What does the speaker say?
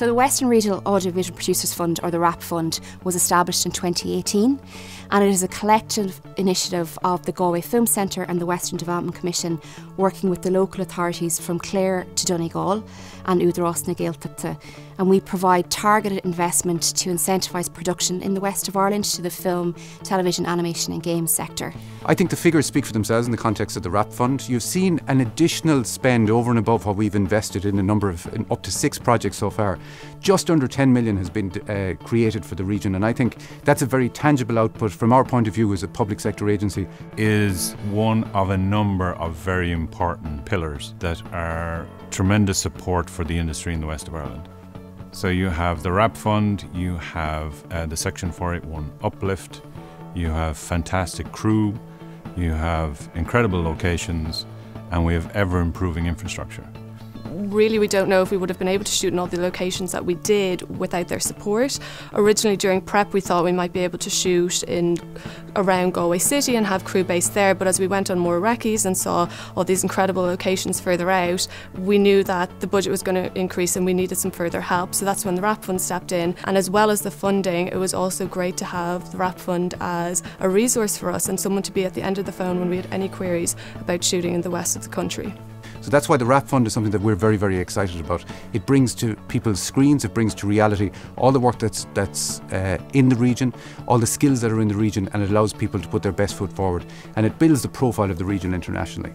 So the Western Regional Audiovisual Producers Fund, or the WRAP Fund, was established in 2018 and it is a collective initiative of the Galway Film Centre and the Western Development Commission working with the local authorities from Clare to Donegal and Údarás na Gaeltachta. And we provide targeted investment to incentivise production in the west of Ireland to the film, television, animation and games sector. I think the figures speak for themselves in the context of the WRAP Fund. You've seen an additional spend over and above what we've invested in a number of, up to six projects so far. Just under 10 million has been uh, created for the region and I think that's a very tangible output from our point of view as a public sector agency. Is one of a number of very important pillars that are tremendous support for the industry in the west of Ireland. So you have the WRAP Fund, you have uh, the Section 481 Uplift, you have fantastic crew, you have incredible locations, and we have ever improving infrastructure really we don't know if we would have been able to shoot in all the locations that we did without their support. Originally during prep we thought we might be able to shoot in around Galway City and have crew based there but as we went on more recce's and saw all these incredible locations further out we knew that the budget was going to increase and we needed some further help so that's when the WRAP Fund stepped in and as well as the funding it was also great to have the WRAP Fund as a resource for us and someone to be at the end of the phone when we had any queries about shooting in the west of the country. So that's why the WRAP Fund is something that we're very, very excited about. It brings to people's screens, it brings to reality all the work that's that's uh, in the region, all the skills that are in the region, and it allows people to put their best foot forward, and it builds the profile of the region internationally.